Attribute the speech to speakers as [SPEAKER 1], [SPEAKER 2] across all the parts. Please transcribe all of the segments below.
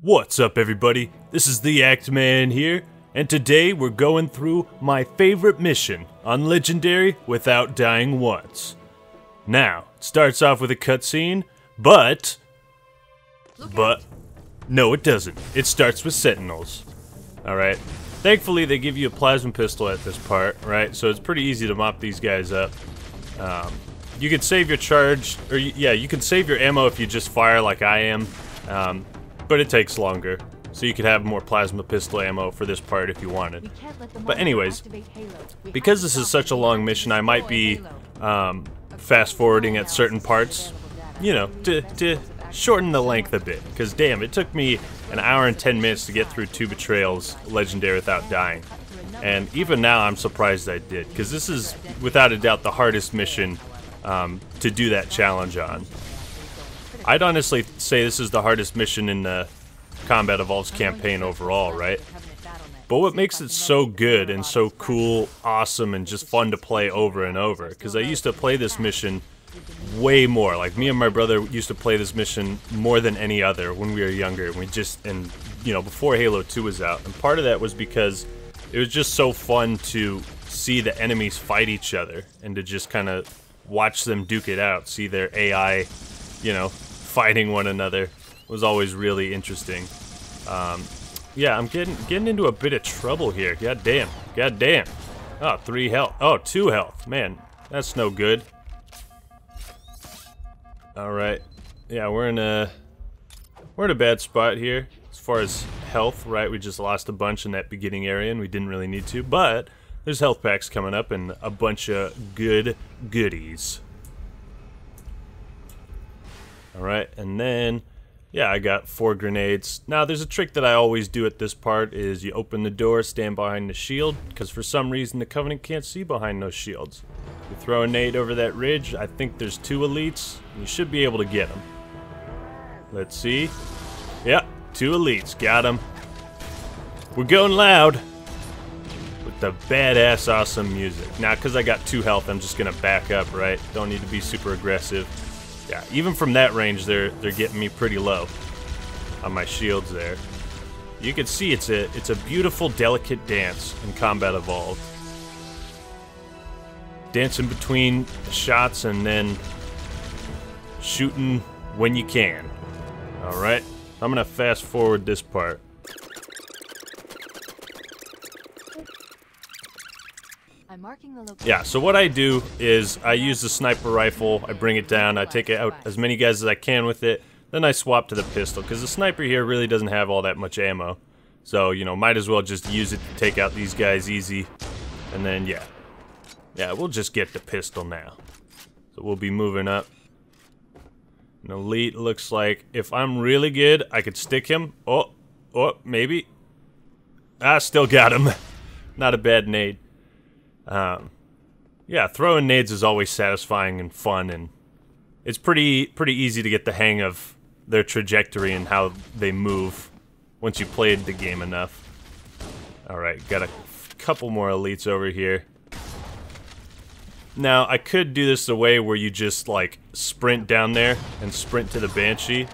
[SPEAKER 1] What's up, everybody? This is the Act Man here, and today we're going through my favorite mission on Legendary without dying once. Now, it starts off with a cutscene, but. But. No, it doesn't. It starts with Sentinels. Alright. Thankfully, they give you a plasma pistol at this part, right? So it's pretty easy to mop these guys up. Um, you can save your charge, or yeah, you can save your ammo if you just fire like I am, um, but it takes longer. So you could have more plasma pistol ammo for this part if you wanted. But anyways, because this is such a long mission, I might be um, fast forwarding at certain parts, you know, to, to shorten the length a bit. Because damn, it took me an hour and 10 minutes to get through two betrayals legendary without dying. And even now, I'm surprised I did, because this is without a doubt the hardest mission um, to do that challenge on. I'd honestly say this is the hardest mission in the Combat Evolved campaign overall, right? But what makes it so good and so cool, awesome, and just fun to play over and over, because I used to play this mission way more. Like me and my brother used to play this mission more than any other when we were younger. And we just and you know before Halo 2 was out, and part of that was because it was just so fun to see the enemies fight each other and to just kind of watch them duke it out, see their AI, you know, fighting one another was always really interesting. Um, yeah, I'm getting getting into a bit of trouble here. God damn. God damn. Oh, three health. Oh, two health. Man, that's no good. All right. Yeah, we're in a we're in a bad spot here as far as health. Right, we just lost a bunch in that beginning area, and we didn't really need to. But there's health packs coming up and a bunch of good goodies. All right, and then yeah, I got four grenades. Now, there's a trick that I always do at this part is you open the door, stand behind the shield, because for some reason the Covenant can't see behind those shields. You throw a nade over that ridge. I think there's two elites. You should be able to get them. Let's see. Yep, two elites. Got them. We're going loud with the badass awesome music. Now, because I got two health, I'm just going to back up, right? Don't need to be super aggressive. Yeah, even from that range, they're they're getting me pretty low on my shields there. You can see it's a it's a beautiful, delicate dance in Combat Evolved. Dancing between shots and then shooting when you can. All right, I'm gonna fast forward this part.
[SPEAKER 2] I'm marking the location.
[SPEAKER 1] Yeah, so what I do is I use the sniper rifle, I bring it down, I take out as many guys as I can with it, then I swap to the pistol, because the sniper here really doesn't have all that much ammo. So, you know, might as well just use it to take out these guys easy. And then, yeah. Yeah, we'll just get the pistol now. So we'll be moving up. An elite looks like if I'm really good, I could stick him. Oh, oh, maybe. I still got him. Not a bad nade. Um, yeah, throwing nades is always satisfying and fun, and it's pretty pretty easy to get the hang of their trajectory and how they move once you played the game enough. All right, got a couple more elites over here. Now, I could do this the way where you just like sprint down there and sprint to the Banshee,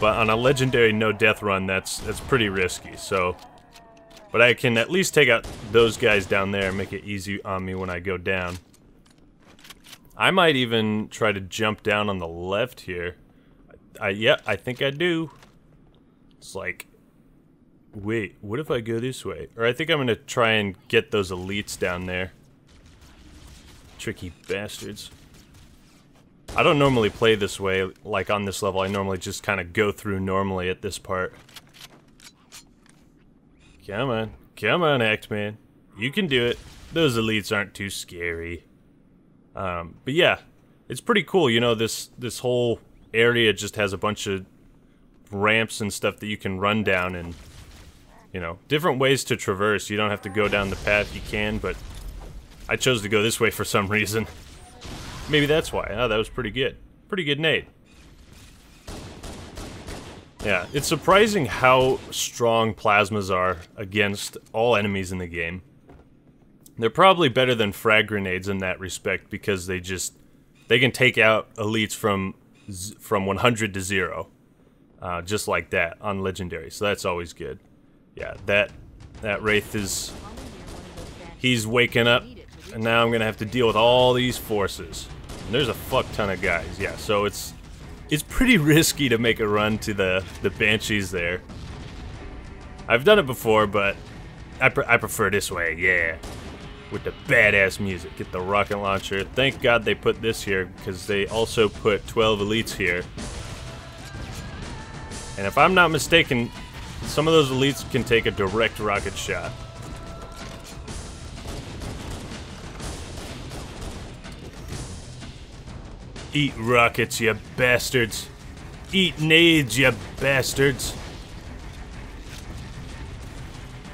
[SPEAKER 1] but on a legendary no death run, that's that's pretty risky. So but I can at least take out those guys down there and make it easy on me when I go down. I might even try to jump down on the left here. I, yeah, I think I do. It's like, wait, what if I go this way? Or I think I'm gonna try and get those elites down there. Tricky bastards. I don't normally play this way, like on this level. I normally just kind of go through normally at this part. Come on. Come on, Act-Man. You can do it. Those elites aren't too scary. Um, but yeah, it's pretty cool. You know, this this whole area just has a bunch of ramps and stuff that you can run down and, you know, different ways to traverse. You don't have to go down the path you can, but I chose to go this way for some reason. Maybe that's why. Oh, that was pretty good. Pretty good nade. Yeah, it's surprising how strong plasmas are against all enemies in the game. They're probably better than frag grenades in that respect because they just they can take out elites from from 100 to 0. uh, just like that on Legendary, so that's always good. Yeah, that that Wraith is... He's waking up, and now I'm going to have to deal with all these forces. And there's a fuck ton of guys, yeah, so it's it's pretty risky to make a run to the, the Banshees there. I've done it before, but I, pre I prefer this way, yeah. With the badass music. Get the rocket launcher. Thank God they put this here, because they also put 12 elites here. And if I'm not mistaken, some of those elites can take a direct rocket shot. Eat rockets, you bastards. Eat nades, you bastards.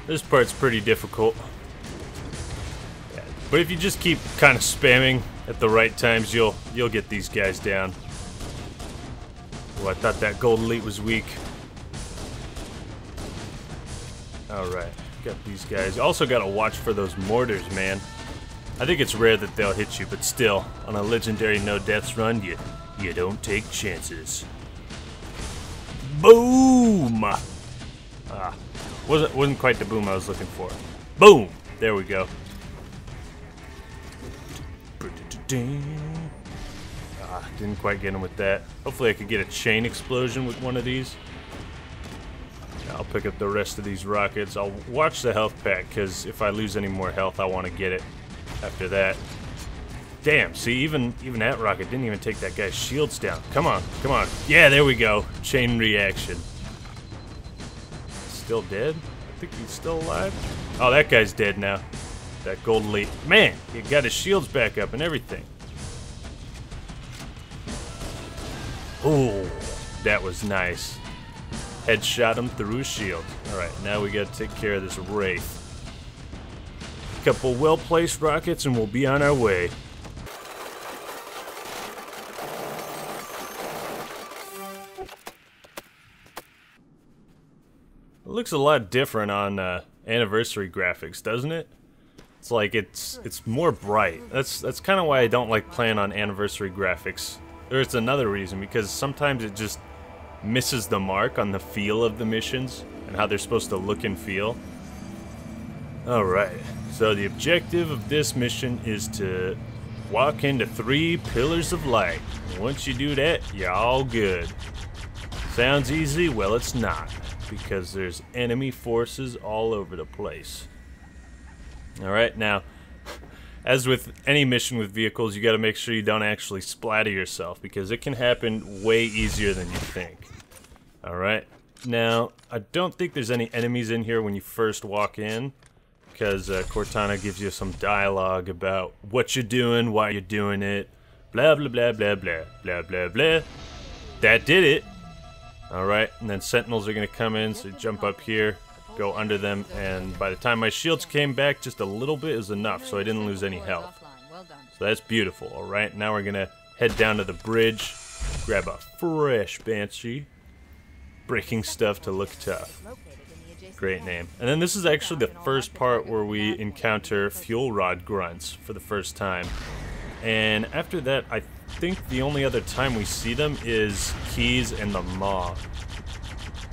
[SPEAKER 1] This part's pretty difficult. But if you just keep kind of spamming at the right times, you'll you'll get these guys down. Oh, I thought that gold elite was weak. Alright, got these guys. Also gotta watch for those mortars, man. I think it's rare that they'll hit you, but still, on a legendary no deaths run, you you don't take chances. Boom! Ah, wasn't wasn't quite the boom I was looking for. Boom! There we go. Ah, didn't quite get him with that. Hopefully I could get a chain explosion with one of these. I'll pick up the rest of these rockets. I'll watch the health pack, because if I lose any more health, I want to get it after that. Damn, see, even even that rocket didn't even take that guy's shields down. Come on, come on. Yeah, there we go. Chain reaction. Still dead? I think he's still alive. Oh, that guy's dead now. That gold elite. Man, he got his shields back up and everything. Oh, that was nice. Headshot him through his shield. Alright, now we gotta take care of this Wraith. Couple well-placed rockets and we'll be on our way. It looks a lot different on uh, anniversary graphics, doesn't it? It's like it's it's more bright. That's that's kind of why I don't like playing on anniversary graphics. There's another reason because sometimes it just misses the mark on the feel of the missions and how they're supposed to look and feel. Alright, so the objective of this mission is to walk into three pillars of light. once you do that, you're all good. Sounds easy? Well, it's not, because there's enemy forces all over the place. Alright, now, as with any mission with vehicles, you gotta make sure you don't actually splatter yourself, because it can happen way easier than you think. Alright. Now, I don't think there's any enemies in here when you first walk in, because uh, Cortana gives you some dialogue about what you're doing, why you're doing it, blah blah blah blah blah blah blah blah. That did it. Alright, and then sentinels are going to come in, so jump up here, go under them, and by the time my shields came back, just a little bit is enough, so I didn't lose any health. So that's beautiful, alright? Now we're going to head down to the bridge, grab a fresh Banshee, breaking stuff to look tough. Great name. And then this is actually the first part where we encounter fuel rod grunts for the first time. And after that, I think the only other time we see them is Keyes and the Maw.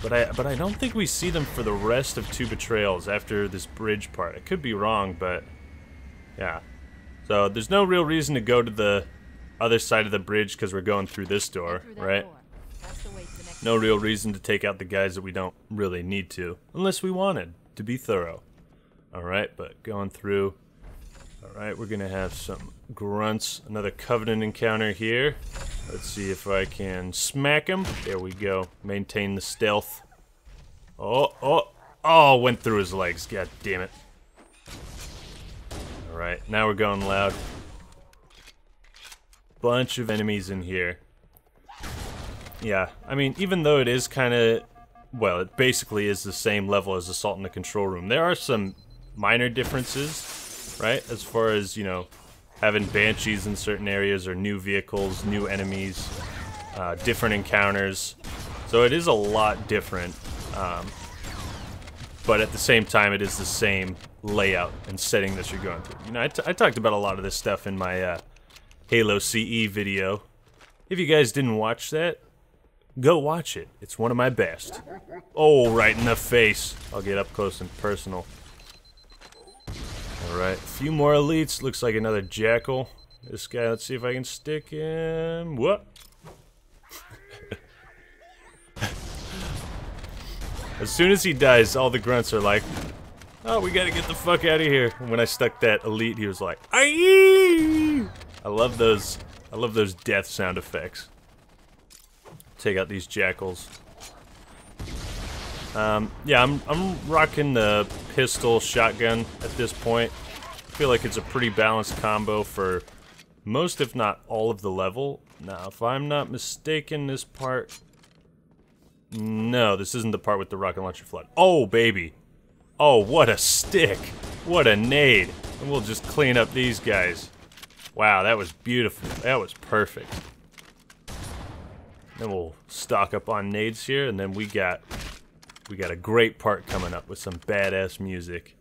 [SPEAKER 1] But I but I don't think we see them for the rest of two betrayals after this bridge part. I could be wrong, but yeah. So there's no real reason to go to the other side of the bridge because we're going through this door, right? No real reason to take out the guys that we don't really need to, unless we wanted to be thorough. Alright, but going through. Alright, we're gonna have some grunts. Another Covenant encounter here. Let's see if I can smack him. There we go. Maintain the stealth. Oh, oh, oh, went through his legs. God damn it. Alright, now we're going loud. Bunch of enemies in here. Yeah, I mean, even though it is kind of, well, it basically is the same level as Assault in the Control Room, there are some minor differences, right? As far as, you know, having Banshees in certain areas or new vehicles, new enemies, uh, different encounters. So it is a lot different, um, but at the same time, it is the same layout and setting that you're going through. You know, I, talked about a lot of this stuff in my uh, Halo CE video. If you guys didn't watch that, Go watch it. It's one of my best. Oh, right in the face. I'll get up close and personal. Alright, a few more elites. Looks like another jackal. This guy, let's see if I can stick him. What? as soon as he dies, all the grunts are like, oh, we gotta get the fuck out of here. And when I stuck that elite, he was like, Aye! I love those, I love those death sound effects. Take out these jackals. Um, yeah, I'm, I'm rocking the pistol shotgun at this point. I feel like it's a pretty balanced combo for most, if not all, of the level. Now, if I'm not mistaken, this part... No, this isn't the part with the rocket launcher flood. Oh, baby. Oh, what a stick. What a nade. And we'll just clean up these guys. Wow, that was beautiful. That was perfect. Then we'll stock up on nades here, and then we got we got a great part coming up with some badass music.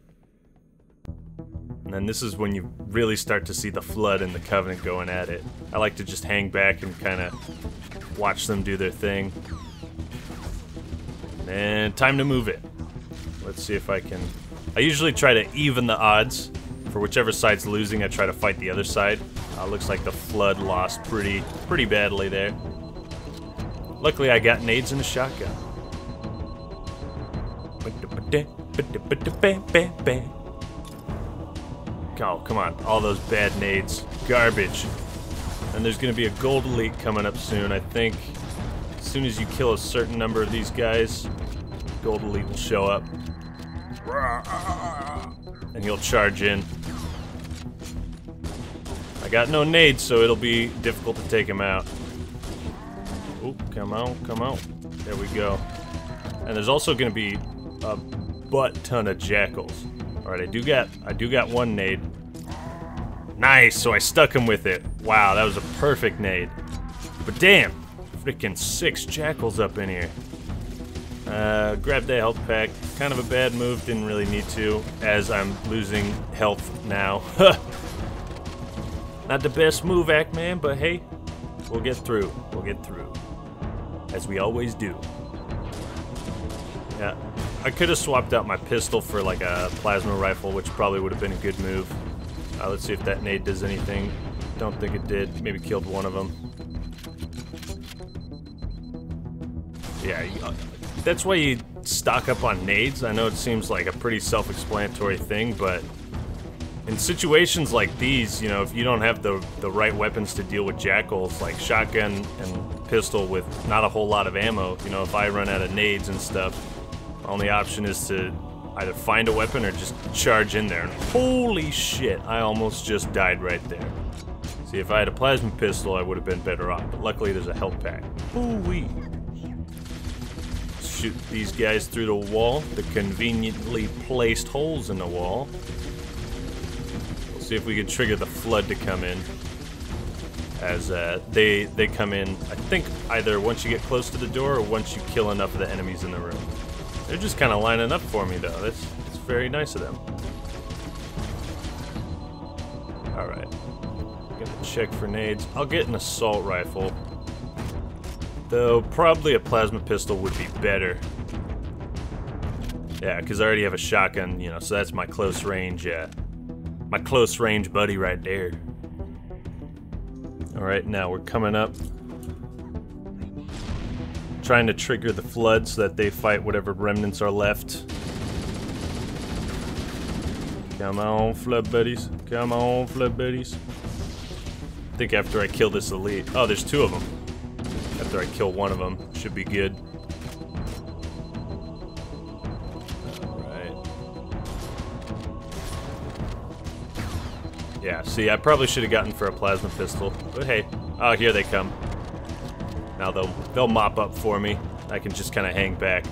[SPEAKER 1] And then this is when you really start to see the Flood and the Covenant going at it. I like to just hang back and kind of watch them do their thing. And time to move it. Let's see if I can... I usually try to even the odds. For whichever side's losing, I try to fight the other side. Uh, looks like the Flood lost pretty, pretty badly there. Luckily, I got nades in a shotgun. Oh, come on. All those bad nades. Garbage. And there's going to be a gold elite coming up soon, I think. As soon as you kill a certain number of these guys, gold elite will show up. And he'll charge in. I got no nades, so it'll be difficult to take him out. Oh, come on, come on. There we go. And there's also going to be a butt ton of jackals. All right, I do got I do got one nade. Nice, so I stuck him with it. Wow, that was a perfect nade. But damn, freaking six jackals up in here. Uh, grab the health pack. Kind of a bad move, didn't really need to, as I'm losing health now. Not the best move, Act-Man, but hey, we'll get through. We'll get through. As we always do. Yeah, I could have swapped out my pistol for like a plasma rifle, which probably would have been a good move. Uh, let's see if that nade does anything. Don't think it did. Maybe killed one of them. Yeah, uh, that's why you stock up on nades. I know it seems like a pretty self-explanatory thing, but in situations like these, you know, if you don't have the the right weapons to deal with jackals, like shotgun and pistol with not a whole lot of ammo, you know, if I run out of nades and stuff, only option is to either find a weapon or just charge in there. And holy shit, I almost just died right there. See, if I had a plasma pistol, I would have been better off. But luckily, there's a health pack. Ooh-wee. Shoot these guys through the wall. The conveniently placed holes in the wall. We'll see if we can trigger the flood to come in. As uh, they they come in, I think either once you get close to the door or once you kill enough of the enemies in the room. They're just kind of lining up for me, though. That's, that's very nice of them. Alright. Gonna check for nades. I'll get an assault rifle. Though, probably a plasma pistol would be better. Yeah, because I already have a shotgun, you know, so that's my close range, uh, my close range buddy right there. Alright, now we're coming up trying to trigger the flood so that they fight whatever remnants are left. Come on, flood buddies. Come on, flood buddies. I think after I kill this elite... Oh, there's two of them. After I kill one of them, should be good. Yeah, see, I probably should have gotten for a plasma pistol. But hey, oh, here they come. Now they'll they'll mop up for me. I can just kind of hang back.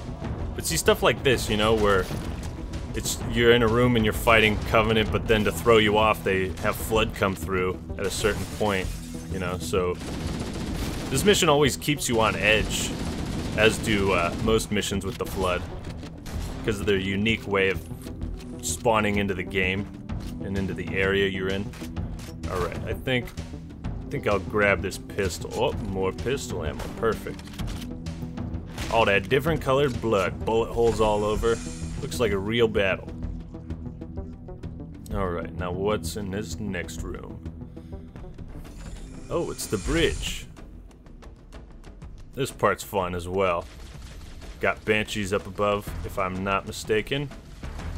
[SPEAKER 1] But see stuff like this, you know, where it's you're in a room and you're fighting Covenant, but then to throw you off, they have Flood come through at a certain point, you know. So this mission always keeps you on edge, as do uh, most missions with the Flood, because of their unique way of spawning into the game and into the area you're in. All right, I think I think I'll grab this pistol. Oh, more pistol ammo. Perfect. All that different colored blood, bullet holes all over. Looks like a real battle. Alright, now what's in this next room? Oh, it's the bridge. This part's fun as well. Got banshees up above, if I'm not mistaken.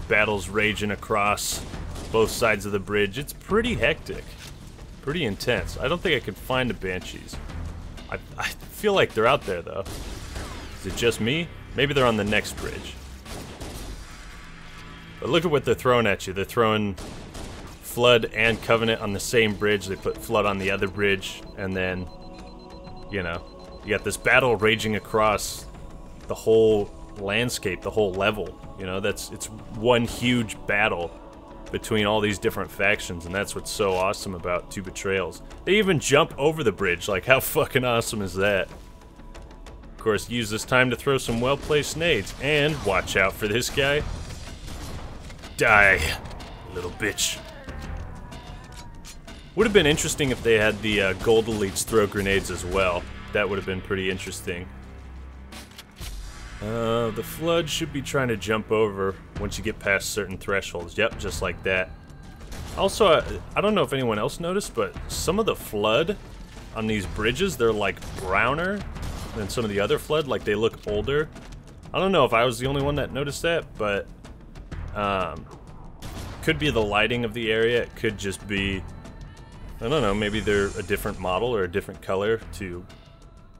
[SPEAKER 1] Battles raging across both sides of the bridge. It's pretty hectic. Pretty intense. I don't think I can find the banshees. I, I feel like they're out there, though. Is it just me? Maybe they're on the next bridge. But look at what they're throwing at you. They're throwing Flood and Covenant on the same bridge. They put Flood on the other bridge, and then, you know, you got this battle raging across the whole landscape, the whole level. You know, that's it's one huge battle between all these different factions, and that's what's so awesome about Two Betrayals. They even jump over the bridge. Like, how fucking awesome is that? Of course, use this time to throw some well-placed nades, and watch out for this guy. Die, little bitch. Would have been interesting if they had the uh, gold elites throw grenades as well. That would have been pretty interesting. Uh, the flood should be trying to jump over once you get past certain thresholds. Yep, just like that. Also, I, I don't know if anyone else noticed, but some of the flood on these bridges, they're like browner than some of the other flood. Like they look older. I don't know if I was the only one that noticed that, but um, could be the lighting of the area. It could just be I don't know, maybe they're a different model or a different color to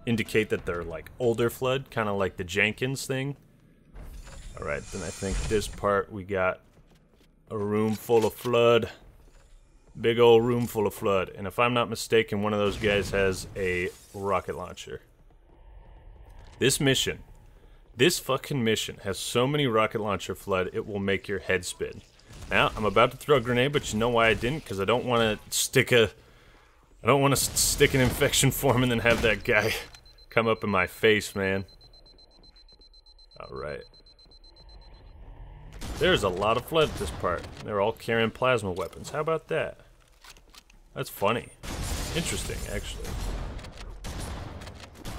[SPEAKER 1] indicate that they're like older flood, kind of like the Jenkins thing. Alright, then I think this part we got a room full of flood. Big old room full of flood. And if I'm not mistaken, one of those guys has a rocket launcher. This mission, this fucking mission has so many rocket launcher flood, it will make your head spin. Now, I'm about to throw a grenade, but you know why I didn't? Because I don't want to stick a... I don't want to stick an infection form and then have that guy come up in my face, man. Alright. There's a lot of flood at this part. They're all carrying plasma weapons. How about that? That's funny. Interesting, actually.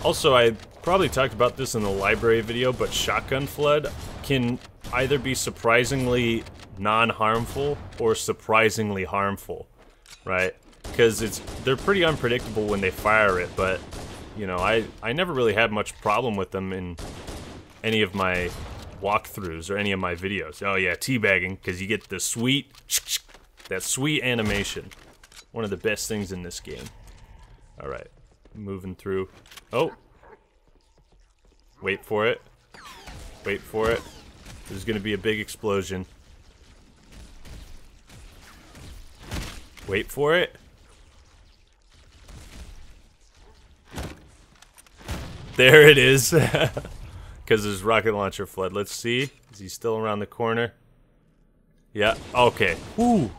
[SPEAKER 1] Also, I probably talked about this in the library video, but shotgun flood can either be surprisingly non-harmful or surprisingly harmful, right? Because it's they're pretty unpredictable when they fire it, but you know, I I never really had much problem with them in any of my walkthroughs or any of my videos. Oh yeah, teabagging because you get the sweet that sweet animation. One of the best things in this game. All right, moving through. Oh, wait for it. Wait for it. There's gonna be a big explosion. Wait for it. There it is. Because there's rocket launcher flood. Let's see. Is he still around the corner? Yeah. Okay. Ooh.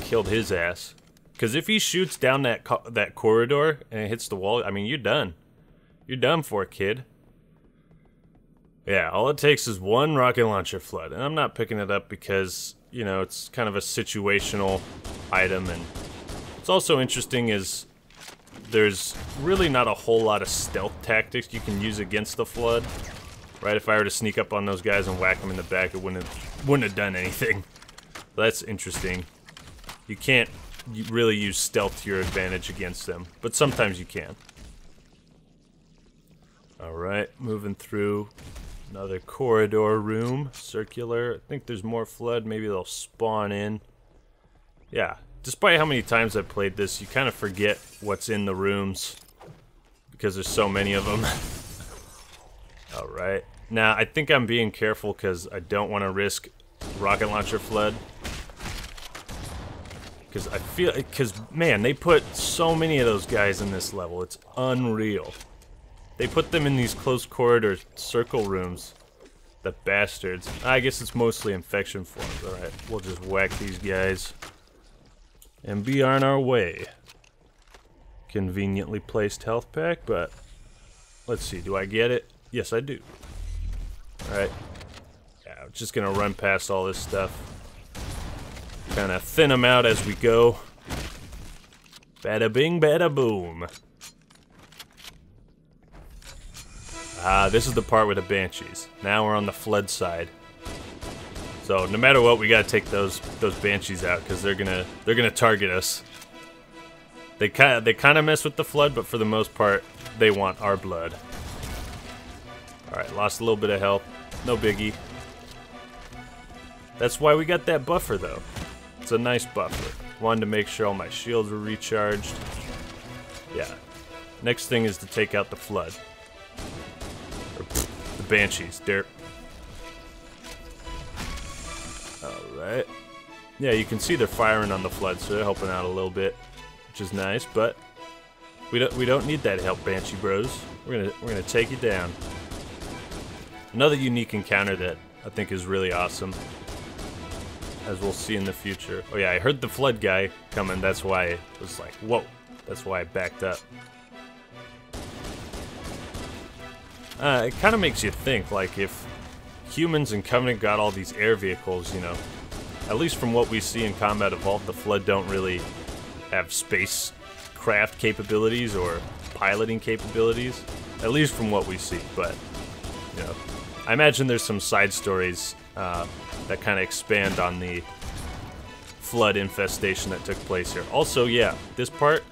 [SPEAKER 1] Killed his ass. Because if he shoots down that that corridor and it hits the wall, I mean, you're done. You're done for, kid. Yeah, all it takes is one rocket launcher flood. And I'm not picking it up because you know, it's kind of a situational item, and what's also interesting is there's really not a whole lot of stealth tactics you can use against the Flood. Right, if I were to sneak up on those guys and whack them in the back, it wouldn't have, wouldn't have done anything. That's interesting. You can't really use stealth to your advantage against them, but sometimes you can. Alright, moving through Another corridor room, circular. I think there's more flood. Maybe they'll spawn in. Yeah, despite how many times I've played this, you kind of forget what's in the rooms because there's so many of them. Alright. Now, I think I'm being careful because I don't want to risk rocket launcher flood. Because I feel, because man, they put so many of those guys in this level. It's unreal. They put them in these close corridor circle rooms. The bastards. I guess it's mostly infection forms. Alright, we'll just whack these guys. And be on our way. Conveniently placed health pack, but... Let's see, do I get it? Yes, I do. Alright. Yeah, I'm just gonna run past all this stuff. Kind of thin them out as we go. Bada bing, bada boom. Ah, this is the part with the Banshees. Now we're on the Flood side. So no matter what, we gotta take those those Banshees out because they're gonna they're gonna target us. They kind they kind of mess with the Flood, but for the most part, they want our blood. All right, lost a little bit of health. No biggie. That's why we got that buffer though. It's a nice buffer. Wanted to make sure all my shields were recharged. Yeah. Next thing is to take out the Flood. Or, pff, the Banshees. Dirt. Alright. Yeah, you can see they're firing on the Flood, so they're helping out a little bit. Which is nice, but we don't we don't need that help, Banshee Bros. We're gonna we're gonna take you down. Another unique encounter that I think is really awesome as we'll see in the future. Oh yeah, I heard the flood guy coming, that's why I was like, whoa. That's why I backed up. Uh, it kind of makes you think, like, if humans and Covenant got all these air vehicles, you know, at least from what we see in Combat Evolved, the Flood don't really have spacecraft capabilities or piloting capabilities, at least from what we see, but, you know, I imagine there's some side stories uh, that kind of expand on the flood infestation that took place here. Also, yeah, this part,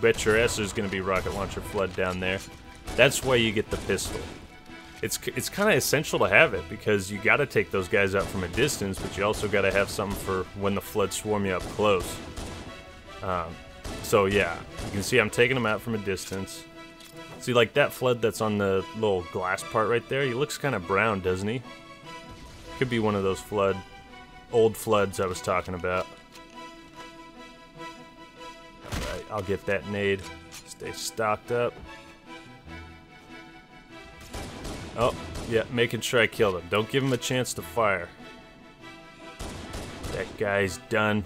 [SPEAKER 1] bet your ass there's going to be rocket launcher flood down there. That's why you get the pistol. It's, it's kind of essential to have it because you got to take those guys out from a distance, but you also got to have something for when the floods swarm you up close. Um, so yeah, you can see I'm taking them out from a distance. See, like that flood that's on the little glass part right there, he looks kind of brown, doesn't he? Could be one of those flood, old floods I was talking about. Alright, I'll get that nade. Stay stocked up. Oh, yeah, making sure I kill him. Don't give him a chance to fire. That guy's done.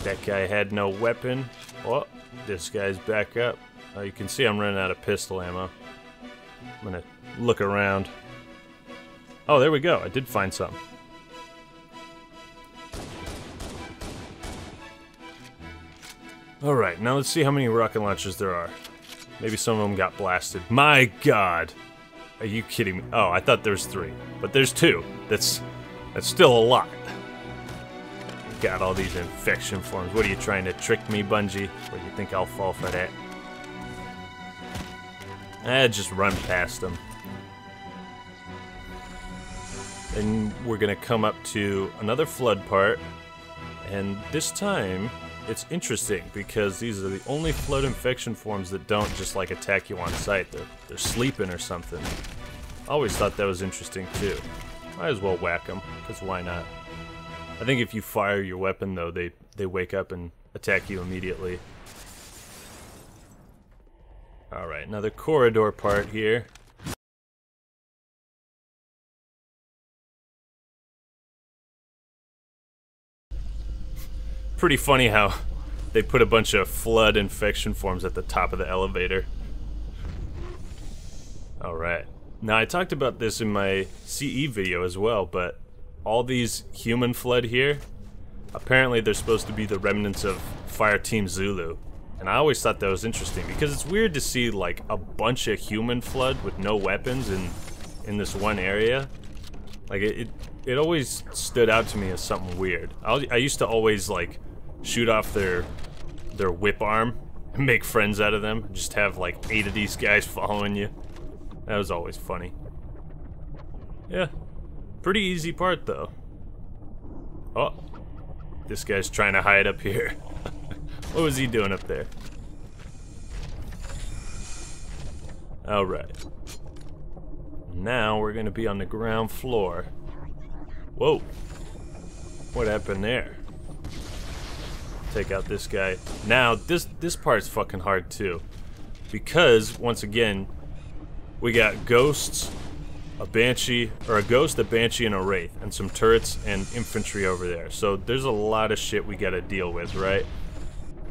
[SPEAKER 1] That guy had no weapon. Oh, this guy's back up. Oh, you can see I'm running out of pistol ammo. I'm gonna look around. Oh, there we go. I did find some. Alright, now let's see how many rocket launchers there are. Maybe some of them got blasted. My god! Are you kidding me? Oh, I thought there was three. But there's two. That's that's still a lot. Got all these infection forms. What are you trying to trick me, Bungie? Or you think I'll fall for that? Eh, just run past them. And we're gonna come up to another flood part, and this time it's interesting because these are the only flood infection forms that don't just like attack you on sight. They're they're sleeping or something. Always thought that was interesting too. Might as well whack them, because why not? I think if you fire your weapon though, they they wake up and attack you immediately. Alright, another corridor part here. Pretty funny how they put a bunch of flood infection forms at the top of the elevator. Alright. Now, I talked about this in my CE video as well, but all these human flood here, apparently they're supposed to be the remnants of Fire Team Zulu. And I always thought that was interesting, because it's weird to see, like, a bunch of human flood with no weapons in, in this one area. Like, it, it, it always stood out to me as something weird. I, I used to always, like, shoot off their their whip arm and make friends out of them. Just have like eight of these guys following you. That was always funny. Yeah. Pretty easy part though. Oh. This guy's trying to hide up here. what was he doing up there? Alright. Now we're gonna be on the ground floor. Whoa. What happened there? Take out this guy. Now, this this part's fucking hard too. Because, once again, we got ghosts, a banshee, or a ghost, a banshee, and a wraith, and some turrets and infantry over there. So there's a lot of shit we gotta deal with, right?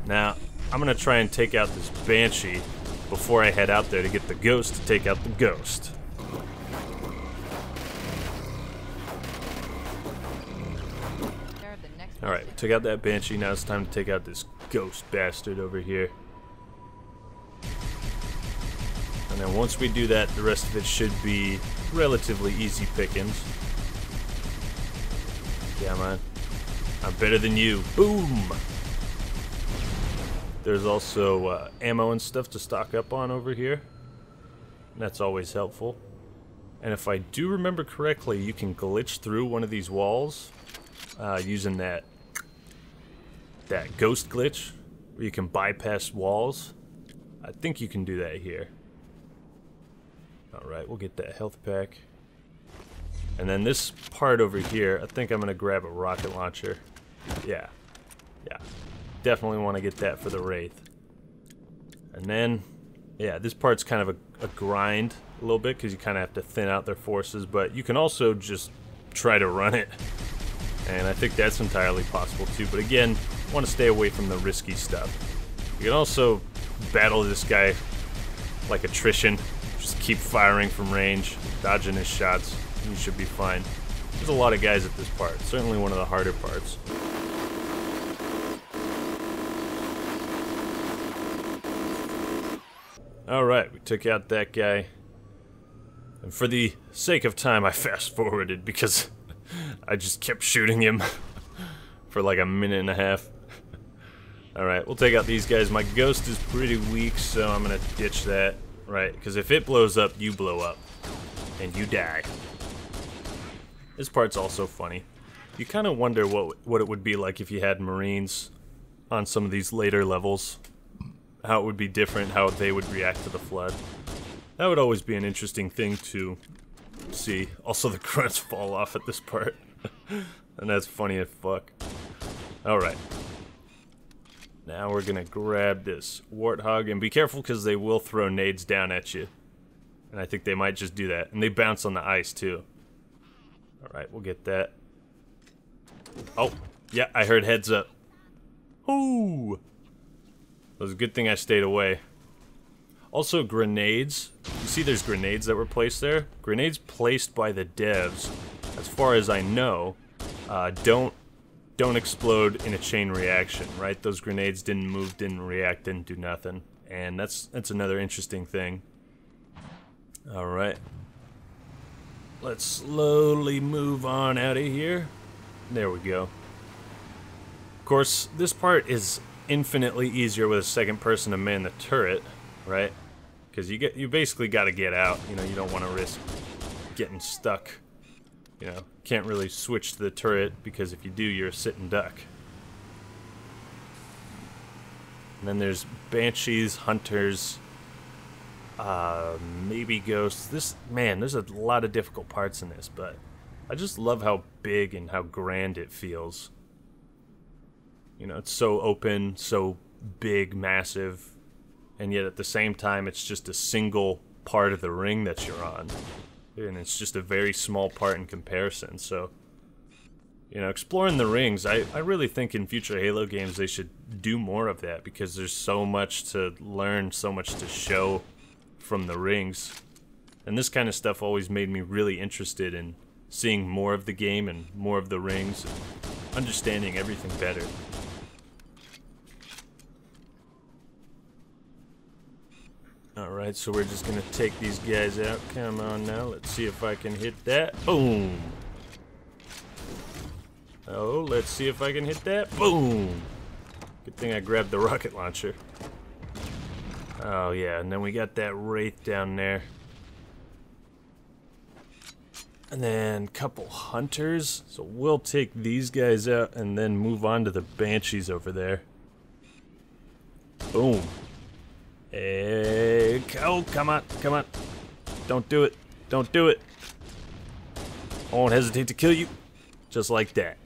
[SPEAKER 1] Now, I'm gonna try and take out this banshee before I head out there to get the ghost to take out the ghost. Alright, took out that Banshee, now it's time to take out this ghost bastard over here. And And then once we do that, the rest of it should be relatively easy pickings. Yeah, man. I'm better than you. Boom! There's also uh, ammo and stuff to stock up on over here. That's always helpful. And if I do remember correctly, you can glitch through one of these walls uh, using that that ghost glitch, where you can bypass walls. I think you can do that here. Alright, we'll get that health pack. And then this part over here, I think I'm going to grab a rocket launcher. Yeah. Yeah. Definitely want to get that for the Wraith. And then, yeah, this part's kind of a, a grind a little bit because you kind of have to thin out their forces, but you can also just try to run it. And I think that's entirely possible too, but again, want to stay away from the risky stuff. You can also battle this guy like attrition. Just keep firing from range, dodging his shots, and you should be fine. There's a lot of guys at this part. Certainly one of the harder parts. Alright, we took out that guy. And for the sake of time, I fast forwarded because I just kept shooting him for like a minute and a half. Alright, we'll take out these guys. My ghost is pretty weak, so I'm gonna ditch that. Right, because if it blows up, you blow up. And you die. This part's also funny. You kind of wonder what what it would be like if you had Marines on some of these later levels. How it would be different, how they would react to the Flood. That would always be an interesting thing to see. Also, the grunts fall off at this part. and that's funny as fuck. Alright. Now we're gonna grab this warthog and be careful because they will throw nades down at you. And I think they might just do that. And they bounce on the ice too. Alright, we'll get that. Oh, yeah, I heard heads up. Ooh! It was a good thing I stayed away. Also, grenades. You see there's grenades that were placed there? Grenades placed by the devs, as far as I know, uh, don't don't explode in a chain reaction, right? Those grenades didn't move, didn't react, didn't do nothing. And that's that's another interesting thing. Alright. Let's slowly move on out of here. There we go. Of course, this part is infinitely easier with a second person to man the turret, right? Because you get you basically got to get out. You know, you don't want to risk getting stuck you know, can't really switch to the turret because if you do, you're a sitting duck. And then there's banshees, hunters, uh, maybe ghosts. This man, there's a lot of difficult parts in this, but I just love how big and how grand it feels. You know, it's so open, so big, massive, and yet at the same time, it's just a single part of the ring that you're on and it's just a very small part in comparison. So, you know, exploring the rings, I, I really think in future Halo games they should do more of that because there's so much to learn, so much to show from the rings. And this kind of stuff always made me really interested in seeing more of the game and more of the rings and understanding everything better. Alright, so we're just gonna take these guys out. Come on now, let's see if I can hit that. Boom! Oh, let's see if I can hit that. Boom! Good thing I grabbed the rocket launcher. Oh yeah, and then we got that Wraith down there. And then couple hunters. So we'll take these guys out and then move on to the banshees over there. Boom. Hey, oh, come on, come on. Don't do it. Don't do it. I won't hesitate to kill you. Just like that.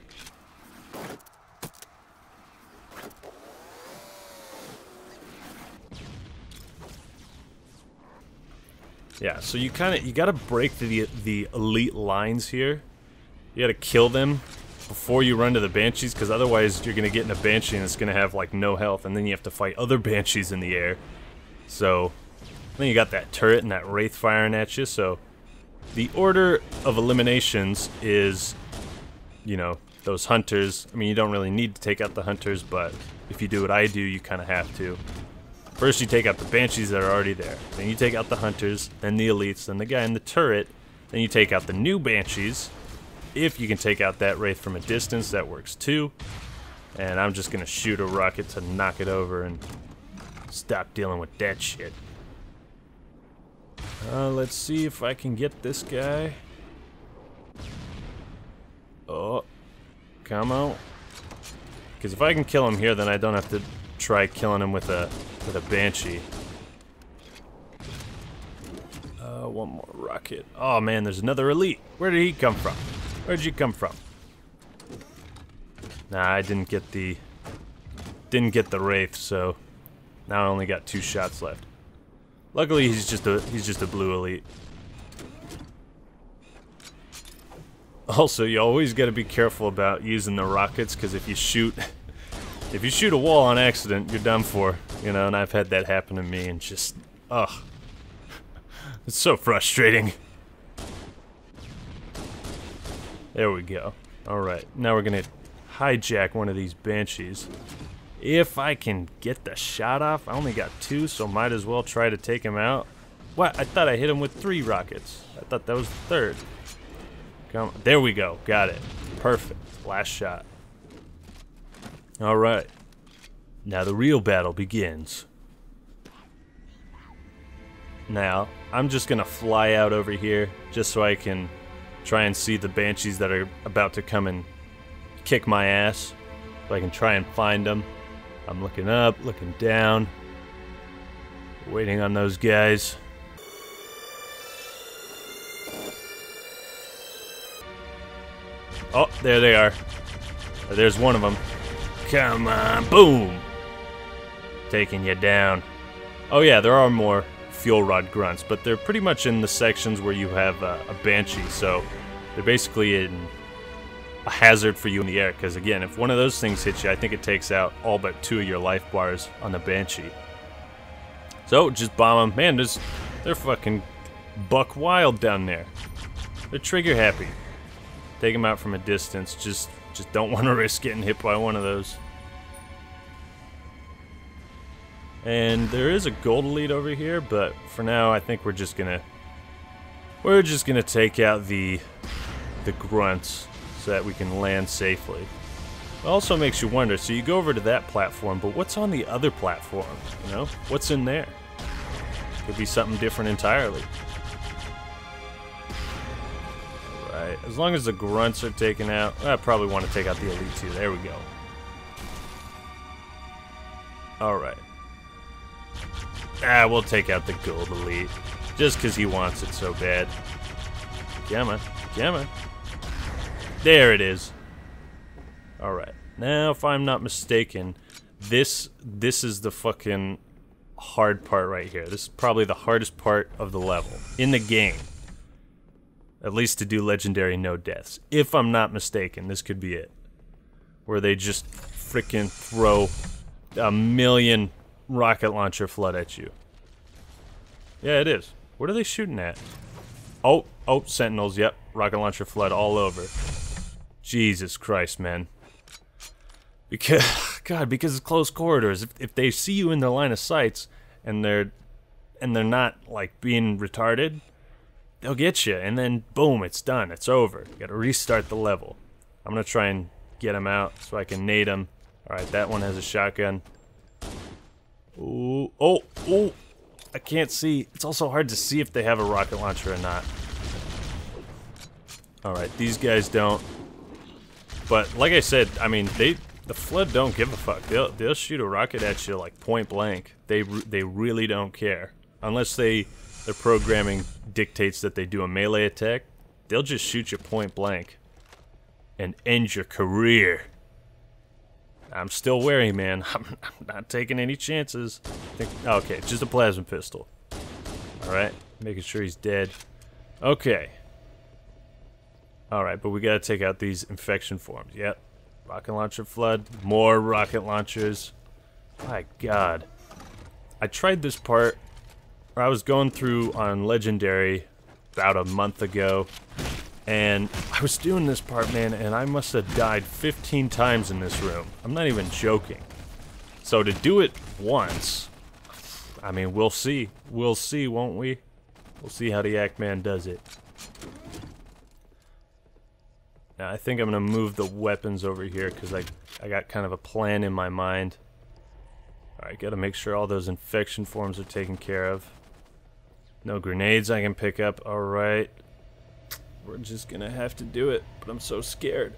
[SPEAKER 1] Yeah, so you kind of you got to break the the elite lines here. You got to kill them before you run to the banshees because otherwise you're going to get in a banshee and it's going to have like no health and then you have to fight other banshees in the air so, then you got that turret and that Wraith firing at you, so the order of eliminations is, you know, those hunters. I mean, you don't really need to take out the hunters, but if you do what I do, you kind of have to. First you take out the Banshees that are already there. Then you take out the Hunters, then the Elites, then the guy in the turret. Then you take out the new Banshees. If you can take out that Wraith from a distance, that works too. And I'm just gonna shoot a rocket to knock it over and stop dealing with that shit. Uh, let's see if I can get this guy. Oh, come on. Because if I can kill him here, then I don't have to try killing him with a with a banshee. Uh, one more rocket. Oh man, there's another elite. Where did he come from? Where'd you come from? Nah, I didn't get the didn't get the wraith, so now I only got two shots left. Luckily, he's just a he's just a blue elite. Also, you always got to be careful about using the rockets because if you shoot if you shoot a wall on accident, you're done for. You know, and I've had that happen to me and just ugh. It's so frustrating. There we go. Alright, now we're gonna hijack one of these Banshees. If I can get the shot off, I only got two, so might as well try to take him out. What? I thought I hit him with three rockets. I thought that was the third. Come on. There we go. Got it. Perfect. Last shot. Alright. Now the real battle begins. Now, I'm just gonna fly out over here just so I can try and see the banshees that are about to come and kick my ass. So I can try and find them. I'm looking up, looking down, waiting on those guys. Oh, there they are. There's one of them. Come on, boom! Taking you down. Oh yeah, there are more fuel rod grunts, but they're pretty much in the sections where you have uh, a banshee, so they're basically in a hazard for you in the air. Because again, if one of those things hits you, I think it takes out all but two of your life bars on the banshee. So just bomb them. Man, there's they're fucking buck wild down there. They're trigger happy. Take them out from a distance. Just just don't want to risk getting hit by one of those. And there is a gold elite over here, but for now I think we're just gonna we're just gonna take out the the grunts so that we can land safely. It also makes you wonder, so you go over to that platform, but what's on the other platform? You know? What's in there? Could be something different entirely. Right, as long as the grunts are taken out, I probably want to take out the elite too. There we go. Alright. Ah, we'll take out the gold elite. Just because he wants it so bad. Come on. There it is. Alright. Now, if I'm not mistaken, this this is the fucking hard part right here. This is probably the hardest part of the level. In the game. At least to do legendary no deaths. If I'm not mistaken, this could be it. Where they just freaking throw a million rocket launcher flood at you. Yeah, it is. What are they shooting at? Oh, oh, sentinels, yep. Rocket launcher flood all over. Jesus Christ, man. Because, God, because it's close corridors. If, if they see you in their line of sights and they're, and they're not, like, being retarded, they'll get you. And then, boom, it's done. It's over. You gotta restart the level. I'm gonna try and get him out so I can nade him. Alright, that one has a shotgun. Ooh, oh, oh, I can't see. It's also hard to see if they have a rocket launcher or not. Alright, these guys don't. But like I said, I mean, they the Flood don't give a fuck. They'll they'll shoot a rocket at you like point blank. They they really don't care. Unless they their programming dictates that they do a melee attack, they'll just shoot you point blank and end your career. I'm still wary, man. I'm, I'm not taking any chances. Think, okay, just a plasma pistol. Alright, making sure he's dead. Okay. Alright, but we gotta take out these infection forms. Yep. Rocket launcher flood. More rocket launchers. My god. I tried this part, or I was going through on Legendary about a month ago, and I was doing this part, man, and I must have died 15 times in this room. I'm not even joking. So to do it once, I mean, we'll see. We'll see, won't we? We'll see how the Act Man does it. Now, I think I'm going to move the weapons over here because I, I got kind of a plan in my mind. Alright, gotta make sure all those infection forms are taken care of. No grenades I can pick up. Alright. We're just gonna have to do it, but I'm so scared.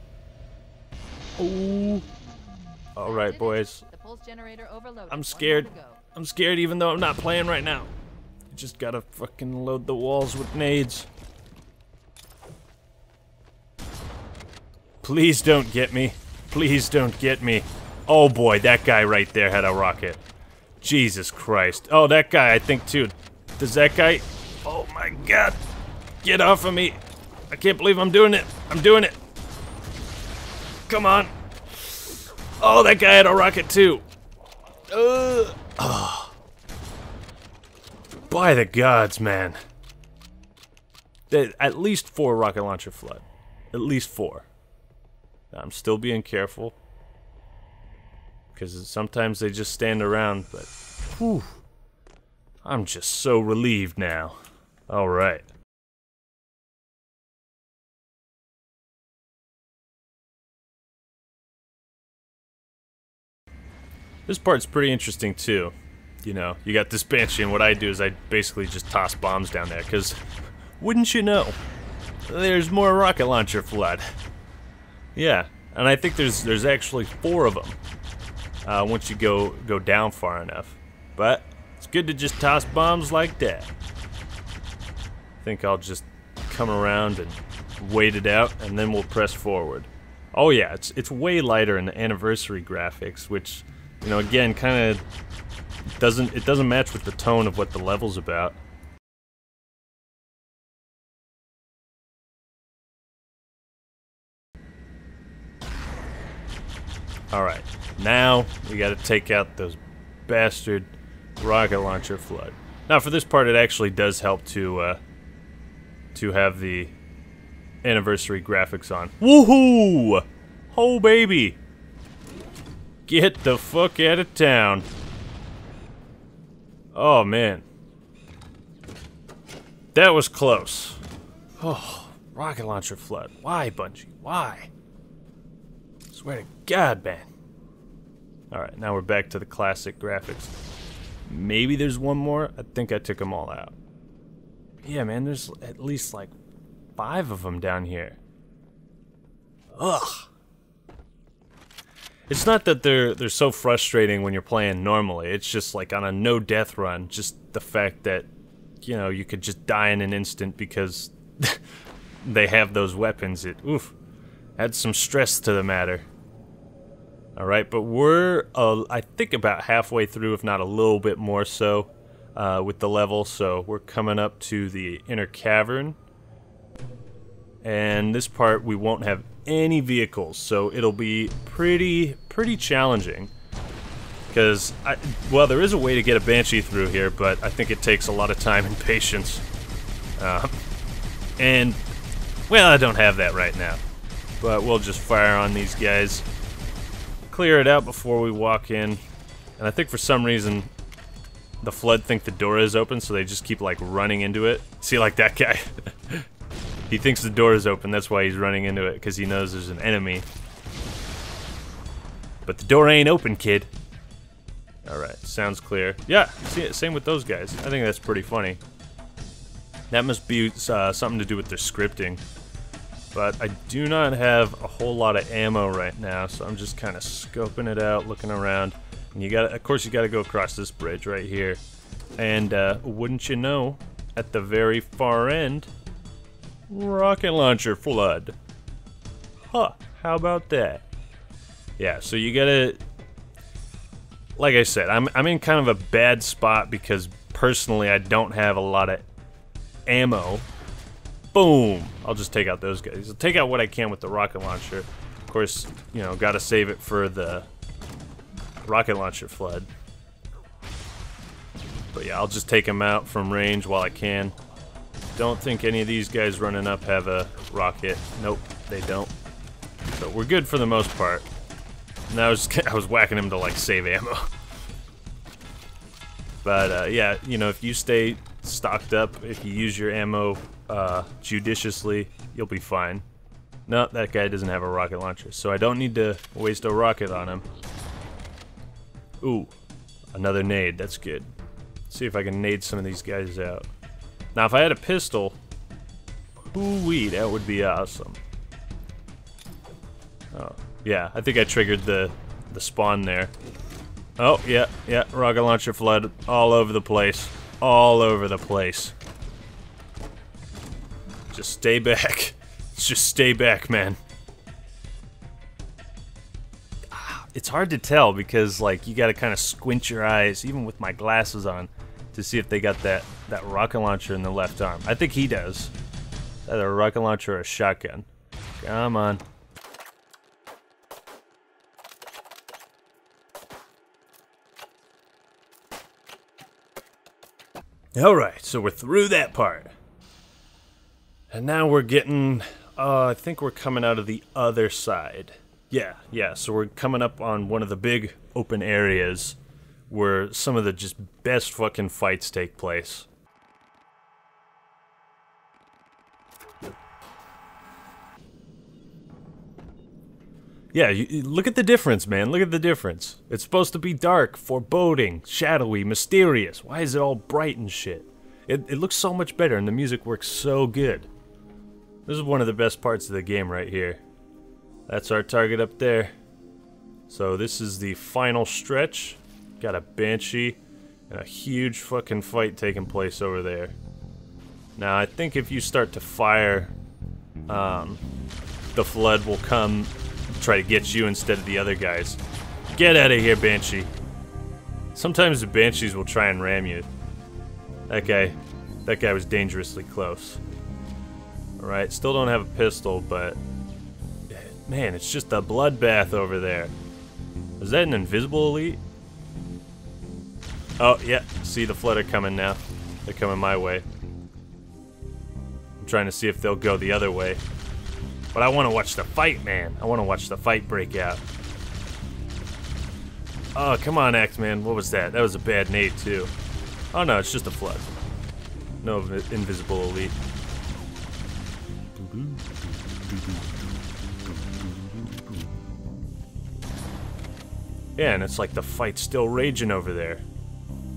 [SPEAKER 1] Oh. Alright, boys. I'm scared. I'm scared even though I'm not playing right now. You just gotta fucking load the walls with nades. Please don't get me. Please don't get me. Oh boy, that guy right there had a rocket. Jesus Christ. Oh, that guy, I think too. Does that guy... Oh my god. Get off of me. I can't believe I'm doing it. I'm doing it. Come on. Oh, that guy had a rocket too. Oh. By the gods, man. At least four rocket launcher flood. At least four. I'm still being careful because sometimes they just stand around, but whew, I'm just so relieved now. All right. This part's pretty interesting too. You know, you got this Banshee, and what I do is I basically just toss bombs down there, because wouldn't you know, there's more rocket launcher flood. Yeah, and I think there's there's actually four of them uh, once you go go down far enough. But it's good to just toss bombs like that. I think I'll just come around and wait it out, and then we'll press forward. Oh yeah, it's it's way lighter in the anniversary graphics, which you know again kind of doesn't it doesn't match with the tone of what the level's about. Alright, now we gotta take out those bastard rocket launcher flood. Now for this part it actually does help to uh, to have the anniversary graphics on. Woohoo! Oh baby! Get the fuck out of town. Oh man. That was close. Oh, rocket launcher flood. Why, Bungie? Why? Swear to God, man. Alright, now we're back to the classic graphics. Maybe there's one more. I think I took them all out. Yeah, man, there's at least like five of them down here. Ugh. It's not that they're they're so frustrating when you're playing normally. It's just like on a no death run, just the fact that you know, you could just die in an instant because they have those weapons. It oof. Adds some stress to the matter. Alright, but we're, uh, I think, about halfway through, if not a little bit more so, uh, with the level. So we're coming up to the inner cavern. And this part, we won't have any vehicles, so it'll be pretty, pretty challenging. Because, well, there is a way to get a Banshee through here, but I think it takes a lot of time and patience. Uh, and, well, I don't have that right now. But we'll just fire on these guys clear it out before we walk in. And I think for some reason, the Flood think the door is open, so they just keep, like, running into it. See, like that guy? he thinks the door is open, that's why he's running into it, because he knows there's an enemy. But the door ain't open, kid. Alright, sounds clear. Yeah, see, same with those guys. I think that's pretty funny. That must be uh, something to do with their scripting. But I do not have a whole lot of ammo right now, so I'm just kind of scoping it out, looking around. And you got, of course, you got to go across this bridge right here. And uh, wouldn't you know, at the very far end, rocket launcher flood. Huh? How about that? Yeah. So you gotta, like I said, I'm I'm in kind of a bad spot because personally I don't have a lot of ammo Boom! I'll just take out those guys. I'll take out what I can with the rocket launcher. Of course, you know, gotta save it for the rocket launcher flood. But yeah, I'll just take them out from range while I can. Don't think any of these guys running up have a rocket. Nope, they don't. So we're good for the most part. And I was I was whacking him to like save ammo. But uh, yeah, you know, if you stay stocked up, if you use your ammo uh, judiciously, you'll be fine. No, that guy doesn't have a rocket launcher, so I don't need to waste a rocket on him. Ooh, another nade, that's good. Let's see if I can nade some of these guys out. Now, if I had a pistol, wee, that would be awesome. Oh, yeah, I think I triggered the, the spawn there. Oh, yeah, yeah, rocket launcher flood all over the place. All over the place. Just stay back. Just stay back, man. Ah, it's hard to tell because, like, you gotta kind of squint your eyes, even with my glasses on, to see if they got that, that rocket launcher in the left arm. I think he does. Either a rocket launcher or a shotgun. Come on. Alright, so we're through that part. And now we're getting, uh, I think we're coming out of the other side. Yeah, yeah, so we're coming up on one of the big open areas where some of the just best fucking fights take place. Yeah, you, look at the difference, man. Look at the difference. It's supposed to be dark, foreboding, shadowy, mysterious. Why is it all bright and shit? It, it looks so much better and the music works so good. This is one of the best parts of the game right here. That's our target up there. So this is the final stretch. Got a Banshee and a huge fucking fight taking place over there. Now I think if you start to fire, um, the flood will come try to get you instead of the other guys. Get out of here, Banshee. Sometimes the Banshees will try and ram you. That guy, that guy was dangerously close. Alright, still don't have a pistol, but... Man, it's just a bloodbath over there. Is that an invisible elite? Oh, yeah. See the flood are coming now. They're coming my way. I'm trying to see if they'll go the other way. But I want to watch the fight, man. I want to watch the fight break out. Oh, come on, Act Man. What was that? That was a bad nade, too. Oh, no, it's just a flood. No invisible elite. Yeah, and it's like the fight's still raging over there.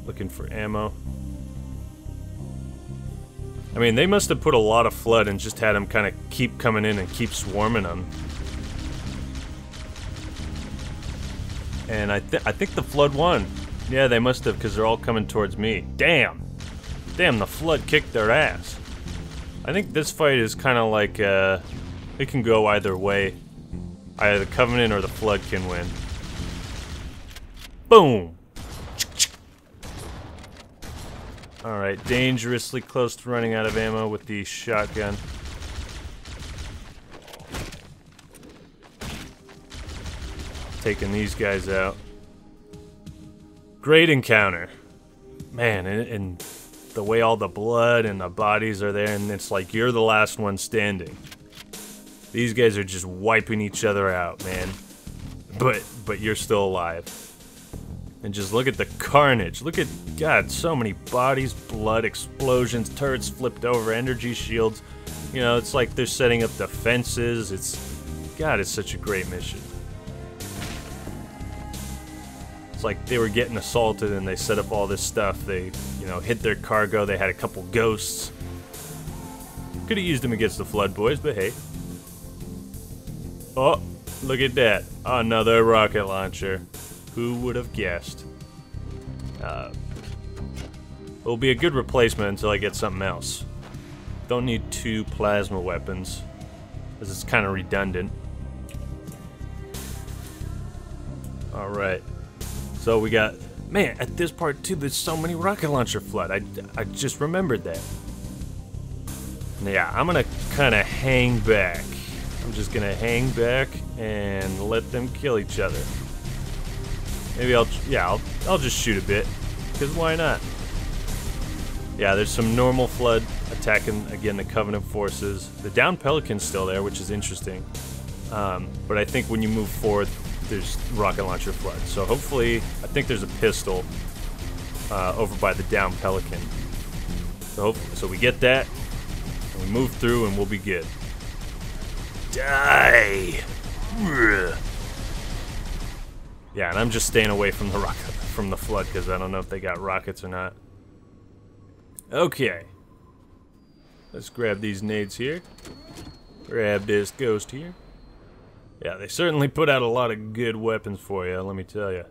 [SPEAKER 1] Looking for ammo. I mean, they must have put a lot of flood and just had them kind of keep coming in and keep swarming them. And I, th I think the flood won. Yeah, they must have because they're all coming towards me. Damn. Damn, the flood kicked their ass. I think this fight is kind of like, uh, it can go either way. Either the Covenant or the Flood can win. Boom! Alright, dangerously close to running out of ammo with the shotgun. Taking these guys out. Great encounter. Man, and, and the way all the blood and the bodies are there, and it's like you're the last one standing. These guys are just wiping each other out, man. But but you're still alive. And just look at the carnage. Look at, God, so many bodies, blood, explosions, turrets flipped over, energy shields. You know, it's like they're setting up defenses. It's, God, it's such a great mission. It's like they were getting assaulted and they set up all this stuff. They, you know, hit their cargo. They had a couple ghosts. Could have used them against the Flood Boys, but hey. Oh, look at that. Another rocket launcher. Who would have guessed? Uh, it'll be a good replacement until I get something else. Don't need two plasma weapons, as it's kind of redundant. Alright. So we got... Man, at this part too, there's so many rocket launcher flood. I, I just remembered that. Yeah, I'm gonna kind of hang back. I'm just gonna hang back and let them kill each other. Maybe I'll, yeah, I'll, I'll just shoot a bit. Because why not? Yeah, there's some normal flood attacking, again, the Covenant forces. The down Pelican's still there, which is interesting. Um, but I think when you move forward, there's rocket launcher flood. So hopefully, I think there's a pistol. uh, over by the down Pelican. So, so we get that, we move through, and we'll be good. Die! Yeah, and I'm just staying away from the rocket, from the flood because I don't know if they got rockets or not. Okay. Let's grab these nades here. Grab this ghost here. Yeah, they certainly put out a lot of good weapons for you, let me tell you.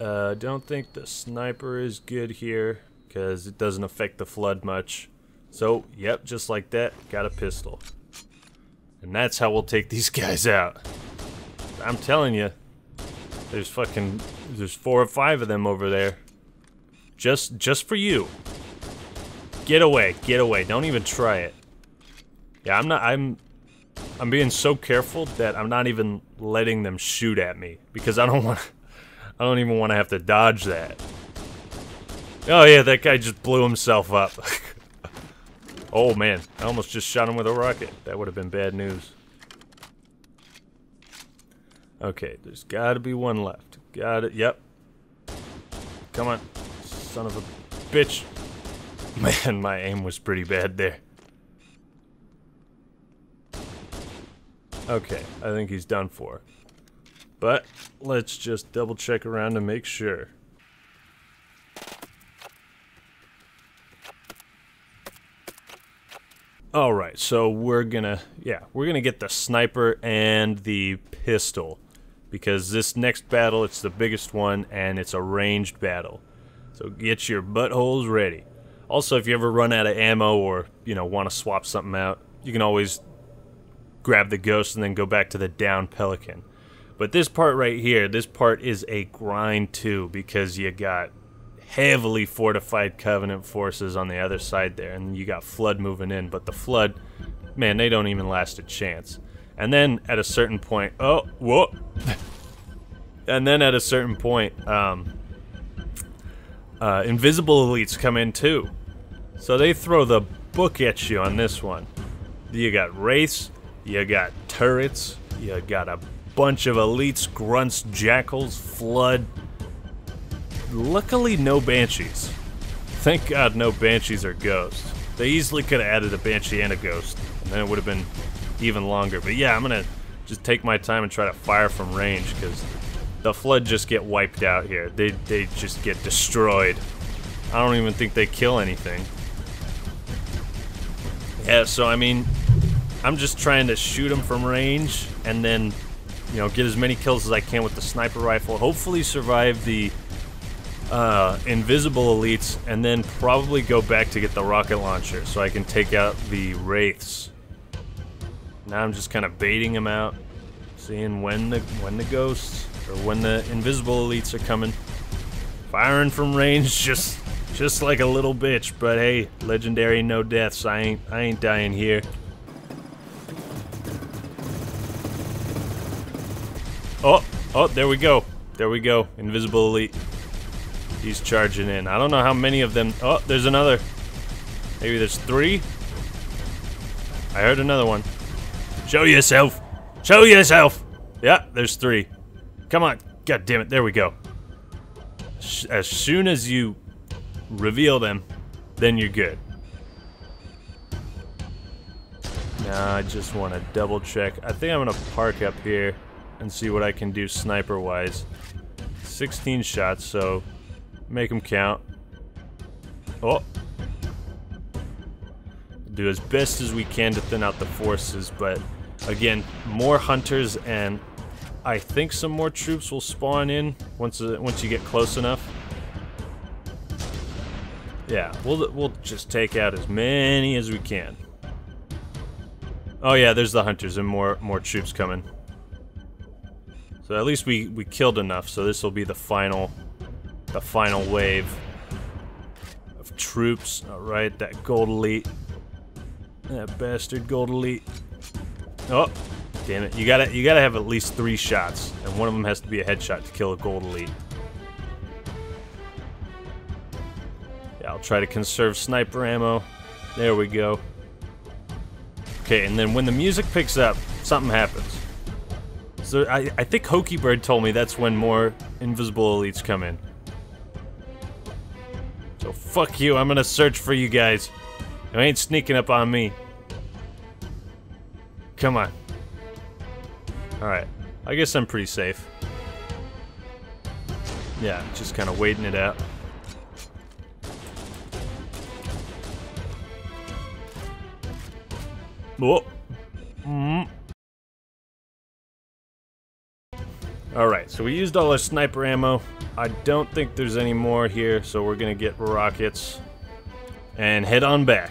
[SPEAKER 1] Uh, don't think the sniper is good here, because it doesn't affect the flood much. So, yep, just like that, got a pistol. And that's how we'll take these guys out. I'm telling you, there's fucking, there's four or five of them over there. Just, just for you. Get away, get away, don't even try it. Yeah, I'm not, I'm, I'm being so careful that I'm not even letting them shoot at me. Because I don't want, I don't even want to have to dodge that. Oh yeah, that guy just blew himself up. oh man, I almost just shot him with a rocket. That would have been bad news. Okay, there's gotta be one left. Got it, yep. Come on, son of a bitch. Man, my aim was pretty bad there. Okay, I think he's done for. But, let's just double check around to make sure. Alright, so we're gonna, yeah, we're gonna get the sniper and the pistol. Because this next battle, it's the biggest one, and it's a ranged battle. So get your buttholes ready. Also, if you ever run out of ammo or, you know, want to swap something out, you can always grab the ghost and then go back to the down pelican. But this part right here, this part is a grind too, because you got heavily fortified Covenant forces on the other side there, and you got Flood moving in. But the Flood, man, they don't even last a chance. And then at a certain point, oh, whoa. and then at a certain point, um, uh, invisible elites come in too. So they throw the book at you on this one. You got wraiths, you got turrets, you got a bunch of elites, grunts, jackals, flood, Luckily, no banshees. Thank God no banshees or ghosts. They easily could have added a banshee and a ghost, and then it would have been even longer. But yeah, I'm gonna just take my time and try to fire from range because the flood just get wiped out here. They they just get destroyed. I don't even think they kill anything. Yeah, so I mean, I'm just trying to shoot them from range and then, you know, get as many kills as I can with the sniper rifle. Hopefully survive the uh, invisible elites, and then probably go back to get the rocket launcher so I can take out the wraiths. Now I'm just kind of baiting them out, seeing when the when the ghosts or when the invisible elites are coming. Firing from range, just just like a little bitch. But hey, legendary, no deaths. I ain't I ain't dying here. Oh, oh, there we go. There we go. Invisible elite. He's charging in. I don't know how many of them... Oh, there's another. Maybe there's three? I heard another one. Show yourself! Show yourself! Yeah, there's three. Come on. God damn it. There we go. As soon as you reveal them, then you're good. Now I just want to double check. I think I'm going to park up here and see what I can do sniper-wise. 16 shots, so Make them count. Oh. Do as best as we can to thin out the forces, but again, more hunters and I think some more troops will spawn in once uh, once you get close enough. Yeah, we'll we'll just take out as many as we can. Oh yeah, there's the hunters and more more troops coming. So at least we we killed enough. So this will be the final the final wave of troops. Alright, that gold elite. That bastard gold elite. Oh, damn it. You gotta you gotta have at least three shots, and one of them has to be a headshot to kill a gold elite. Yeah, I'll try to conserve sniper ammo. There we go. Okay, and then when the music picks up, something happens. So I, I think Hokey Bird told me that's when more invisible elites come in. So fuck you, I'm gonna search for you guys. You ain't sneaking up on me. Come on. Alright. I guess I'm pretty safe. Yeah, just kind of waiting it out. Oh. Mm. Alright, so we used all our sniper ammo. I don't think there's any more here, so we're gonna get rockets and head on back.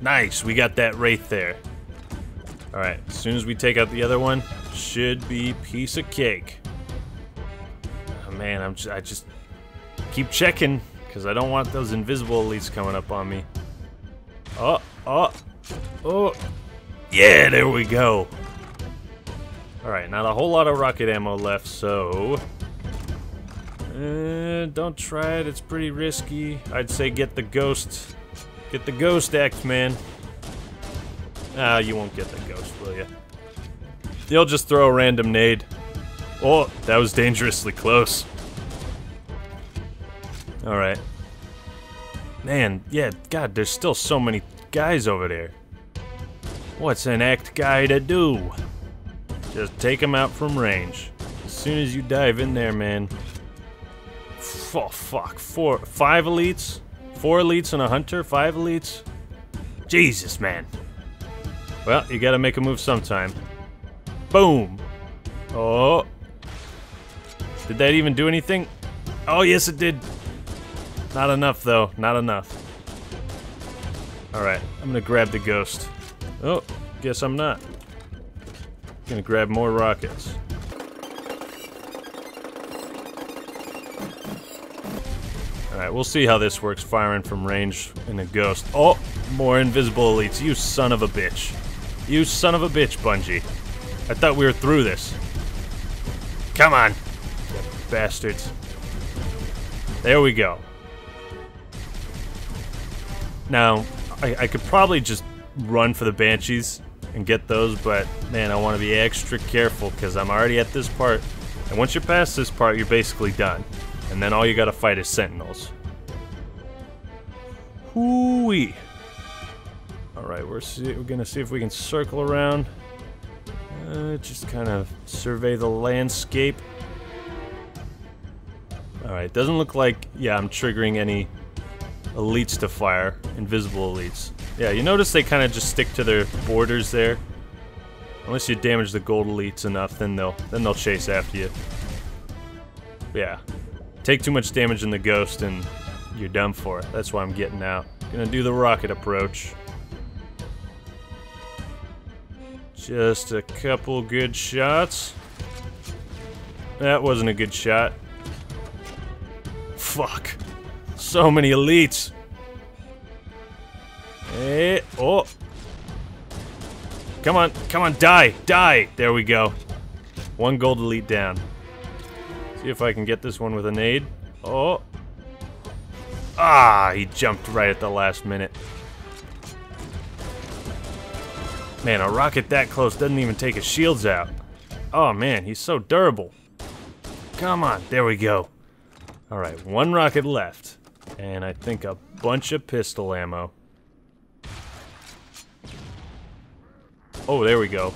[SPEAKER 1] Nice, we got that Wraith there. Alright, as soon as we take out the other one, should be piece of cake. Oh, man, I'm just, I just keep checking, because I don't want those invisible elites coming up on me. Oh, oh, oh. Yeah, there we go. Alright, not a whole lot of rocket ammo left, so... Uh, don't try it, it's pretty risky. I'd say get the ghost Get the ghost X, man. Ah, you won't get the ghost, will you? You'll just throw a random nade. Oh, that was dangerously close. Alright. Man, yeah, God, there's still so many guys over there. What's an act guy to do? Just take him out from range. As soon as you dive in there, man. Oh, fuck. Four, five elites? Four elites and a hunter? Five elites? Jesus, man. Well, you gotta make a move sometime. Boom! Oh. Did that even do anything? Oh, yes it did. Not enough, though. Not enough. Alright, I'm gonna grab the ghost. Oh, guess I'm not. Gonna grab more rockets. Alright, we'll see how this works firing from range in a ghost. Oh, more invisible elites. You son of a bitch. You son of a bitch, Bungie. I thought we were through this. Come on. Bastards. There we go. Now, I, I could probably just run for the Banshees and get those, but man, I want to be extra careful because I'm already at this part. And once you're past this part, you're basically done. And then all you gotta fight is Sentinels. Hooey! Alright, we're, we're gonna see if we can circle around. Uh, just kind of survey the landscape. Alright, doesn't look like, yeah, I'm triggering any elites to fire. Invisible elites. Yeah, you notice they kind of just stick to their borders there. Unless you damage the gold elites enough, then they'll then they'll chase after you. Yeah, Take too much damage in the ghost and you're done for. That's why I'm getting out. Gonna do the rocket approach. Just a couple good shots. That wasn't a good shot. Fuck. So many elites. Hey, oh. Come on, come on, die, die. There we go. One gold elite down. See if I can get this one with a nade. Oh. Ah, he jumped right at the last minute. Man, a rocket that close doesn't even take his shields out. Oh man, he's so durable. Come on, there we go. Alright, one rocket left. And I think a bunch of pistol ammo. Oh, there we go.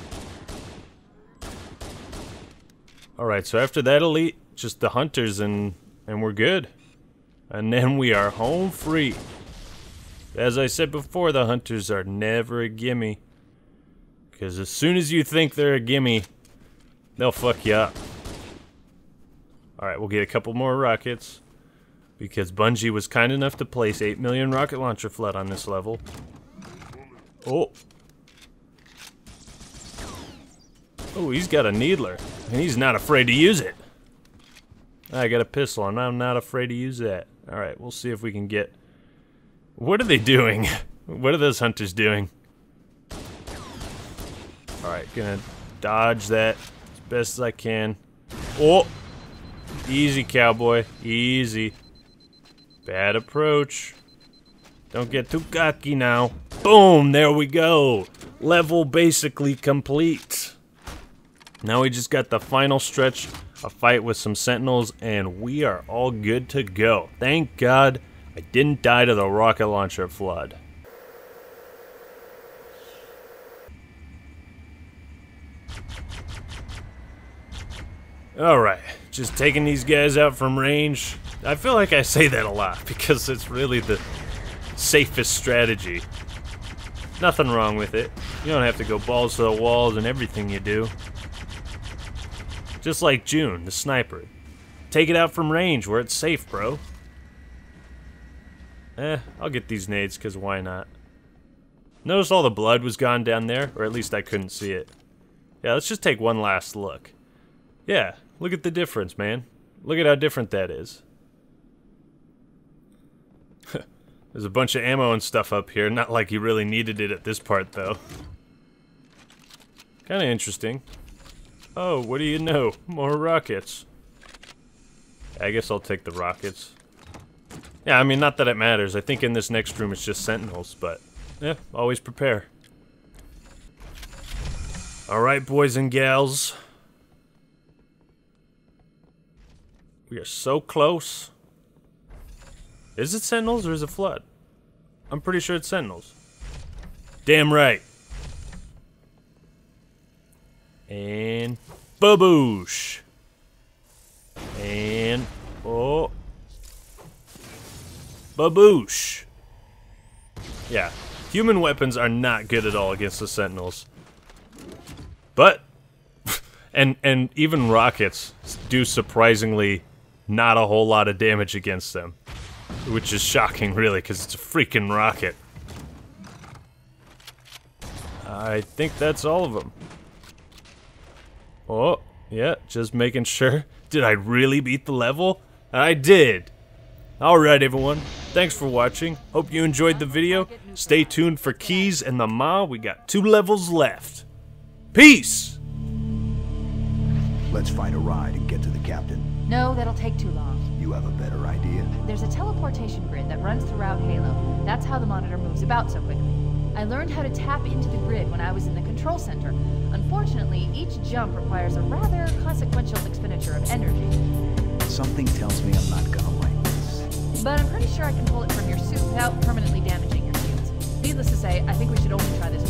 [SPEAKER 1] Alright, so after that elite, just the hunters and and we're good. And then we are home free. As I said before, the hunters are never a gimme. Because as soon as you think they're a gimme, they'll fuck you up. Alright, we'll get a couple more rockets. Because Bungie was kind enough to place 8 million rocket launcher flood on this level. Oh. Oh, he's got a needler. And he's not afraid to use it. I got a pistol, and I'm not afraid to use that. Alright, we'll see if we can get... What are they doing? what are those hunters doing? Alright, gonna dodge that as best as I can. Oh! Easy, cowboy. Easy. Bad approach. Don't get too cocky now. Boom! There we go! Level basically complete. Now we just got the final stretch, a fight with some sentinels, and we are all good to go. Thank God I didn't die to the rocket launcher flood. Alright, just taking these guys out from range. I feel like I say that a lot because it's really the safest strategy. Nothing wrong with it. You don't have to go balls to the walls in everything you do. Just like Jun, the sniper. Take it out from range where it's safe, bro. Eh, I'll get these nades, because why not? Notice all the blood was gone down there, or at least I couldn't see it. Yeah, let's just take one last look. Yeah, look at the difference, man. Look at how different that is. There's a bunch of ammo and stuff up here, not like you really needed it at this part, though. Kinda interesting. Oh, what do you know? More rockets. I guess I'll take the rockets. Yeah, I mean, not that it matters. I think in this next room it's just sentinels, but yeah, always prepare. Alright, boys and gals. We are so close. Is it sentinels or is it flood? I'm pretty sure it's sentinels. Damn right. And baboosh. And oh baboosh. Yeah, human weapons are not good at all against the sentinels. But and and even rockets do surprisingly not a whole lot of damage against them. Which is shocking really cuz it's a freaking rocket. I think that's all of them. Oh, yeah, just making sure. Did I really beat the level? I did. Alright everyone, thanks for watching. Hope you enjoyed the video. Stay tuned for Keyes and the Maw. We got two levels left. Peace!
[SPEAKER 3] Let's find a ride and get to the captain.
[SPEAKER 2] No, that'll take too long.
[SPEAKER 3] You have a better idea?
[SPEAKER 2] There's a teleportation grid that runs throughout Halo. That's how the monitor moves about so quickly. I learned how to tap into the grid when I was in the control center. Unfortunately, each jump requires a rather consequential expenditure of energy.
[SPEAKER 3] Something tells me I'm not gonna like this.
[SPEAKER 2] But I'm pretty sure I can pull it from your suit without permanently damaging your shields. Needless to say, I think we should only try this